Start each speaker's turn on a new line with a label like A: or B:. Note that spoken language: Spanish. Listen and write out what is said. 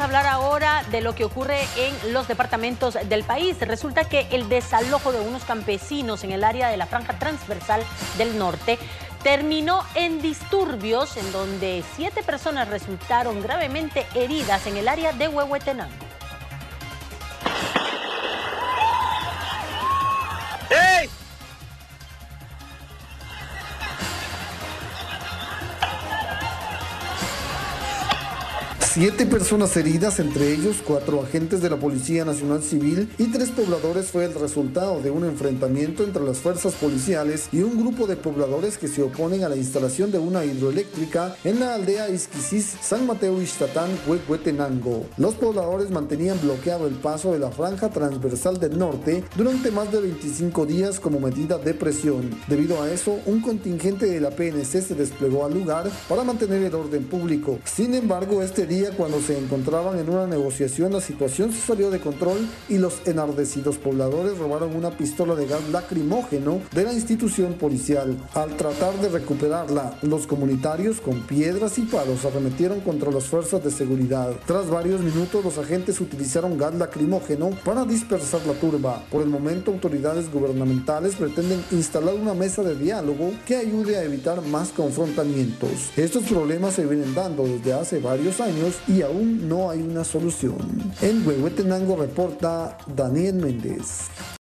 A: hablar ahora de lo que ocurre en los departamentos del país. Resulta que el desalojo de unos campesinos en el área de la franja transversal del norte terminó en disturbios en donde siete personas resultaron gravemente heridas en el área de Huehuetenango.
B: Siete personas heridas, entre ellos cuatro agentes de la Policía Nacional Civil y tres pobladores fue el resultado de un enfrentamiento entre las fuerzas policiales y un grupo de pobladores que se oponen a la instalación de una hidroeléctrica en la aldea Isquisis, San Mateo Ixtatán, Huehuetenango. Los pobladores mantenían bloqueado el paso de la franja transversal del norte durante más de 25 días como medida de presión. Debido a eso, un contingente de la PNC se desplegó al lugar para mantener el orden público. Sin embargo, este día cuando se encontraban en una negociación, la situación se salió de control y los enardecidos pobladores robaron una pistola de gas lacrimógeno de la institución policial. Al tratar de recuperarla, los comunitarios con piedras y palos arremetieron contra las fuerzas de seguridad. Tras varios minutos, los agentes utilizaron gas lacrimógeno para dispersar la turba. Por el momento, autoridades gubernamentales pretenden instalar una mesa de diálogo que ayude a evitar más confrontamientos. Estos problemas se vienen dando desde hace varios y aún no hay una solución. En Huehuetenango reporta Daniel Méndez.